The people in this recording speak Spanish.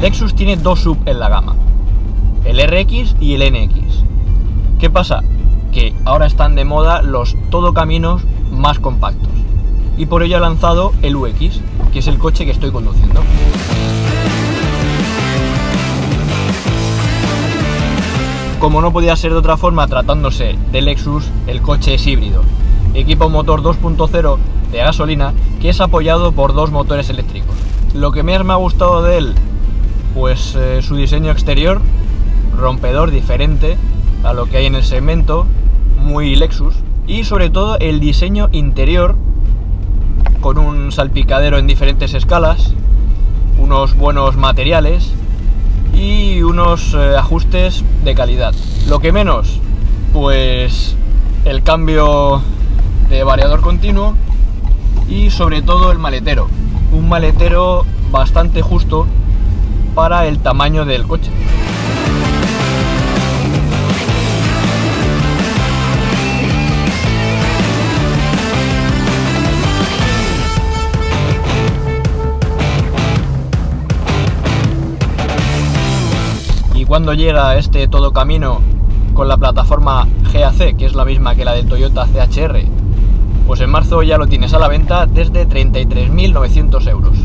Lexus tiene dos sub en la gama, el RX y el NX. ¿Qué pasa? Que ahora están de moda los todo caminos más compactos. Y por ello ha lanzado el UX, que es el coche que estoy conduciendo. Como no podía ser de otra forma tratándose de Lexus, el coche es híbrido. Equipa un motor 2.0 de gasolina que es apoyado por dos motores eléctricos. Lo que más me ha gustado de él, pues eh, su diseño exterior, rompedor diferente a lo que hay en el segmento, muy Lexus, y sobre todo el diseño interior con un salpicadero en diferentes escalas, unos buenos materiales y unos eh, ajustes de calidad. Lo que menos, pues el cambio de variador continuo y sobre todo el maletero. Un maletero bastante justo para el tamaño del coche. Y cuando llega este todo camino con la plataforma GAC, que es la misma que la del Toyota CHR, pues en marzo ya lo tienes a la venta desde 33.900 euros.